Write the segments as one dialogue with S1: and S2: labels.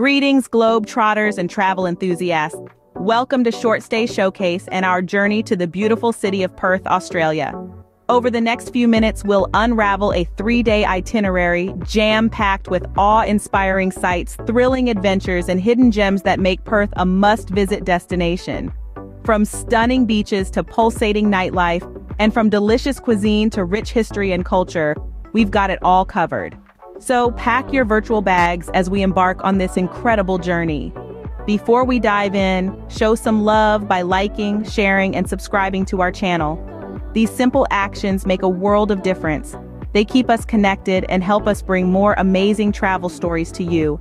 S1: Greetings, globe-trotters and travel enthusiasts. Welcome to Short Stay Showcase and our journey to the beautiful city of Perth, Australia. Over the next few minutes, we'll unravel a three-day itinerary jam-packed with awe-inspiring sights, thrilling adventures, and hidden gems that make Perth a must-visit destination. From stunning beaches to pulsating nightlife, and from delicious cuisine to rich history and culture, we've got it all covered. So pack your virtual bags as we embark on this incredible journey. Before we dive in, show some love by liking, sharing, and subscribing to our channel. These simple actions make a world of difference. They keep us connected and help us bring more amazing travel stories to you.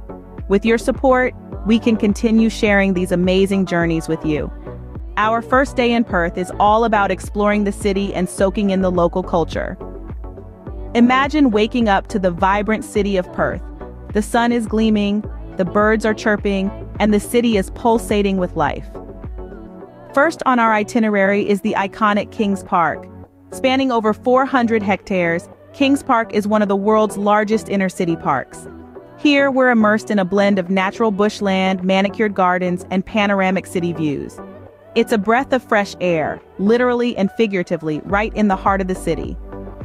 S1: With your support, we can continue sharing these amazing journeys with you. Our first day in Perth is all about exploring the city and soaking in the local culture. Imagine waking up to the vibrant city of Perth. The sun is gleaming, the birds are chirping, and the city is pulsating with life. First on our itinerary is the iconic Kings Park. Spanning over 400 hectares, Kings Park is one of the world's largest inner-city parks. Here, we're immersed in a blend of natural bushland, manicured gardens, and panoramic city views. It's a breath of fresh air, literally and figuratively, right in the heart of the city.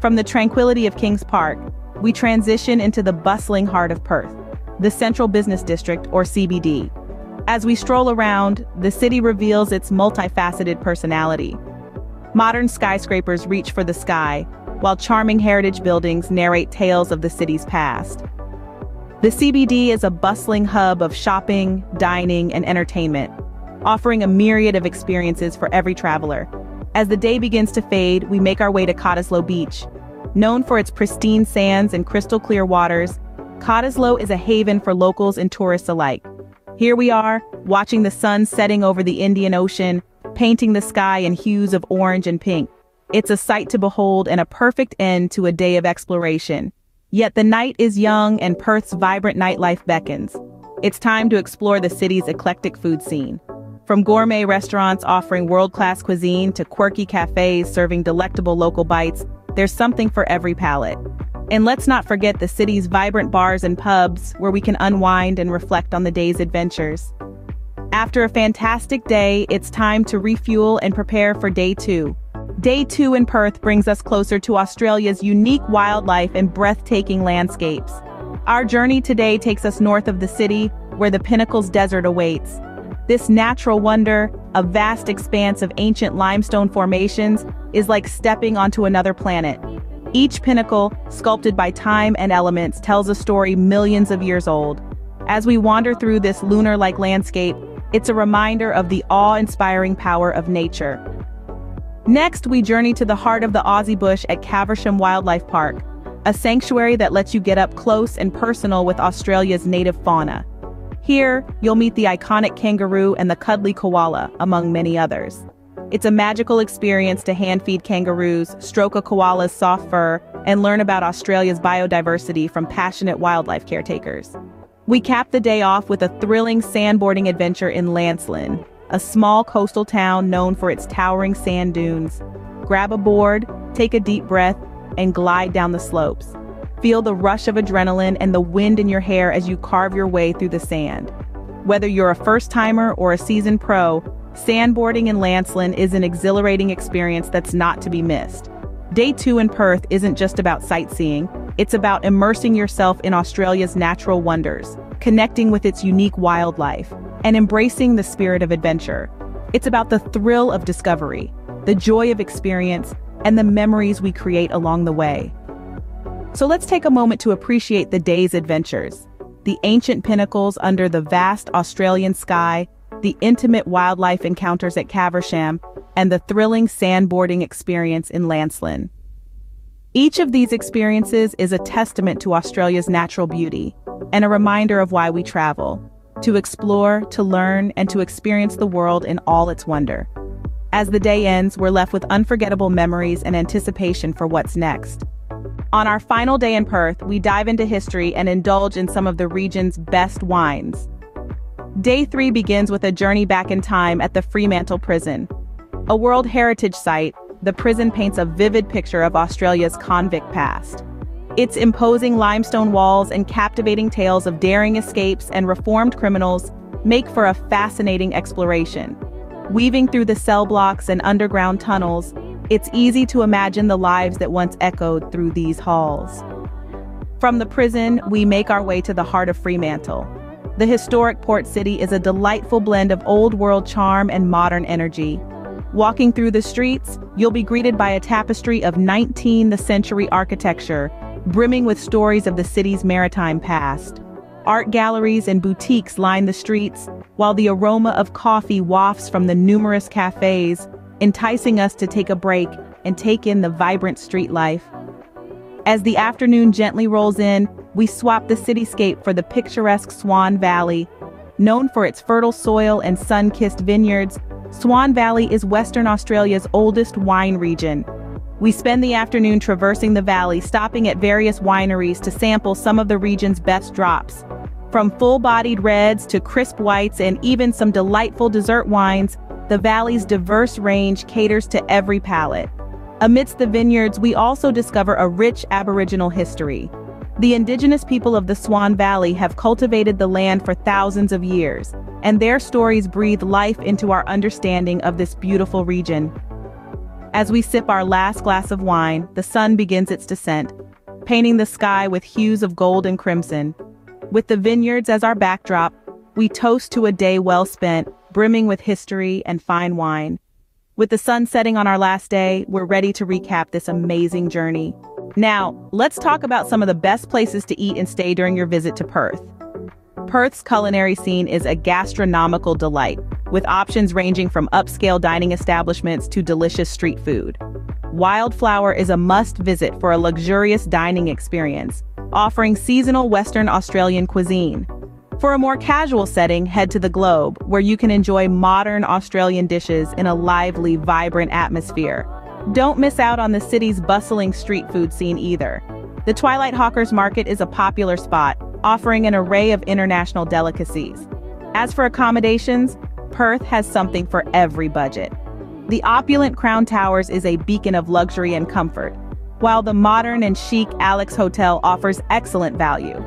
S1: From the tranquility of Kings Park, we transition into the bustling heart of Perth, the Central Business District, or CBD. As we stroll around, the city reveals its multifaceted personality. Modern skyscrapers reach for the sky, while charming heritage buildings narrate tales of the city's past. The CBD is a bustling hub of shopping, dining, and entertainment, offering a myriad of experiences for every traveler. As the day begins to fade, we make our way to Cottesloe Beach, Known for its pristine sands and crystal clear waters, Cottesloe is a haven for locals and tourists alike. Here we are, watching the sun setting over the Indian Ocean, painting the sky in hues of orange and pink. It's a sight to behold and a perfect end to a day of exploration. Yet the night is young and Perth's vibrant nightlife beckons. It's time to explore the city's eclectic food scene. From gourmet restaurants offering world-class cuisine to quirky cafes serving delectable local bites, there's something for every palate. And let's not forget the city's vibrant bars and pubs where we can unwind and reflect on the day's adventures. After a fantastic day, it's time to refuel and prepare for day two. Day two in Perth brings us closer to Australia's unique wildlife and breathtaking landscapes. Our journey today takes us north of the city, where the Pinnacles Desert awaits. This natural wonder, a vast expanse of ancient limestone formations, is like stepping onto another planet. Each pinnacle, sculpted by time and elements, tells a story millions of years old. As we wander through this lunar-like landscape, it's a reminder of the awe-inspiring power of nature. Next, we journey to the heart of the Aussie bush at Caversham Wildlife Park, a sanctuary that lets you get up close and personal with Australia's native fauna. Here, you'll meet the iconic kangaroo and the cuddly koala, among many others. It's a magical experience to hand-feed kangaroos, stroke a koala's soft fur, and learn about Australia's biodiversity from passionate wildlife caretakers. We cap the day off with a thrilling sandboarding adventure in Lancelin, a small coastal town known for its towering sand dunes. Grab a board, take a deep breath, and glide down the slopes. Feel the rush of adrenaline and the wind in your hair as you carve your way through the sand. Whether you're a first-timer or a seasoned pro, sandboarding in Lancelin is an exhilarating experience that's not to be missed. Day two in Perth isn't just about sightseeing, it's about immersing yourself in Australia's natural wonders, connecting with its unique wildlife, and embracing the spirit of adventure. It's about the thrill of discovery, the joy of experience, and the memories we create along the way. So let's take a moment to appreciate the day's adventures. The ancient pinnacles under the vast Australian sky, the intimate wildlife encounters at Caversham, and the thrilling sandboarding experience in Lancelin. Each of these experiences is a testament to Australia's natural beauty and a reminder of why we travel, to explore, to learn, and to experience the world in all its wonder. As the day ends, we're left with unforgettable memories and anticipation for what's next. On our final day in Perth, we dive into history and indulge in some of the region's best wines. Day three begins with a journey back in time at the Fremantle Prison. A World Heritage Site, the prison paints a vivid picture of Australia's convict past. Its imposing limestone walls and captivating tales of daring escapes and reformed criminals make for a fascinating exploration. Weaving through the cell blocks and underground tunnels, it's easy to imagine the lives that once echoed through these halls. From the prison, we make our way to the heart of Fremantle. The historic port city is a delightful blend of old-world charm and modern energy. Walking through the streets, you'll be greeted by a tapestry of 19th century architecture, brimming with stories of the city's maritime past. Art galleries and boutiques line the streets, while the aroma of coffee wafts from the numerous cafes, enticing us to take a break and take in the vibrant street life. As the afternoon gently rolls in, we swap the cityscape for the picturesque Swan Valley. Known for its fertile soil and sun-kissed vineyards, Swan Valley is Western Australia's oldest wine region, we spend the afternoon traversing the valley, stopping at various wineries to sample some of the region's best drops. From full-bodied reds to crisp whites and even some delightful dessert wines, the valley's diverse range caters to every palate. Amidst the vineyards, we also discover a rich Aboriginal history. The indigenous people of the Swan Valley have cultivated the land for thousands of years, and their stories breathe life into our understanding of this beautiful region. As we sip our last glass of wine, the sun begins its descent, painting the sky with hues of gold and crimson. With the vineyards as our backdrop, we toast to a day well spent, brimming with history and fine wine. With the sun setting on our last day, we're ready to recap this amazing journey. Now, let's talk about some of the best places to eat and stay during your visit to Perth. Perth's culinary scene is a gastronomical delight, with options ranging from upscale dining establishments to delicious street food. Wildflower is a must-visit for a luxurious dining experience, offering seasonal Western Australian cuisine. For a more casual setting, head to the Globe, where you can enjoy modern Australian dishes in a lively, vibrant atmosphere. Don't miss out on the city's bustling street food scene either. The Twilight Hawkers Market is a popular spot, offering an array of international delicacies. As for accommodations, Perth has something for every budget. The opulent Crown Towers is a beacon of luxury and comfort, while the modern and chic Alex Hotel offers excellent value.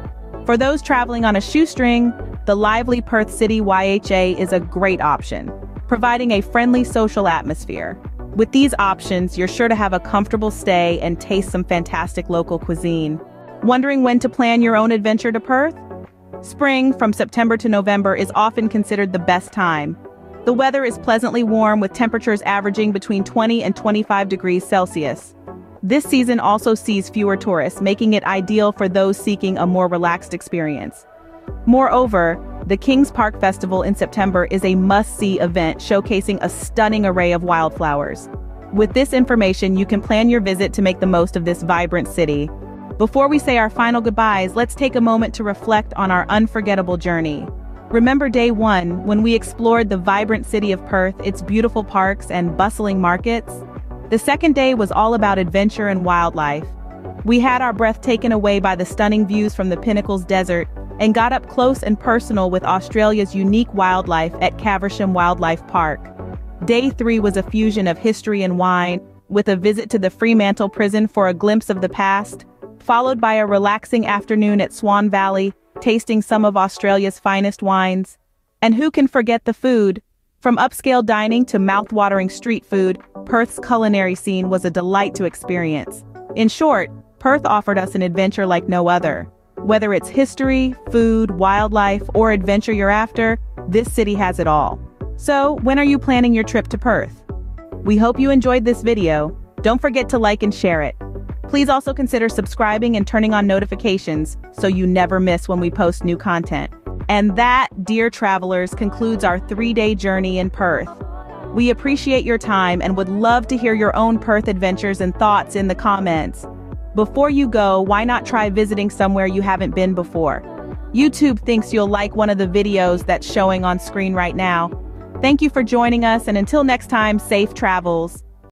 S1: For those traveling on a shoestring, the lively Perth City YHA is a great option, providing a friendly social atmosphere. With these options, you're sure to have a comfortable stay and taste some fantastic local cuisine. Wondering when to plan your own adventure to Perth? Spring, from September to November, is often considered the best time. The weather is pleasantly warm with temperatures averaging between 20 and 25 degrees Celsius. This season also sees fewer tourists, making it ideal for those seeking a more relaxed experience. Moreover, the Kings Park Festival in September is a must-see event showcasing a stunning array of wildflowers. With this information, you can plan your visit to make the most of this vibrant city. Before we say our final goodbyes, let's take a moment to reflect on our unforgettable journey. Remember day one, when we explored the vibrant city of Perth, its beautiful parks and bustling markets? The second day was all about adventure and wildlife. We had our breath taken away by the stunning views from the Pinnacles Desert and got up close and personal with Australia's unique wildlife at Caversham Wildlife Park. Day three was a fusion of history and wine, with a visit to the Fremantle prison for a glimpse of the past, followed by a relaxing afternoon at Swan Valley, tasting some of Australia's finest wines. And who can forget the food? From upscale dining to mouth-watering street food, Perth's culinary scene was a delight to experience. In short, Perth offered us an adventure like no other. Whether it's history, food, wildlife, or adventure you're after, this city has it all. So, when are you planning your trip to Perth? We hope you enjoyed this video. Don't forget to like and share it. Please also consider subscribing and turning on notifications so you never miss when we post new content. And that, dear travelers, concludes our three-day journey in Perth. We appreciate your time and would love to hear your own Perth adventures and thoughts in the comments. Before you go, why not try visiting somewhere you haven't been before? YouTube thinks you'll like one of the videos that's showing on screen right now. Thank you for joining us and until next time, safe travels.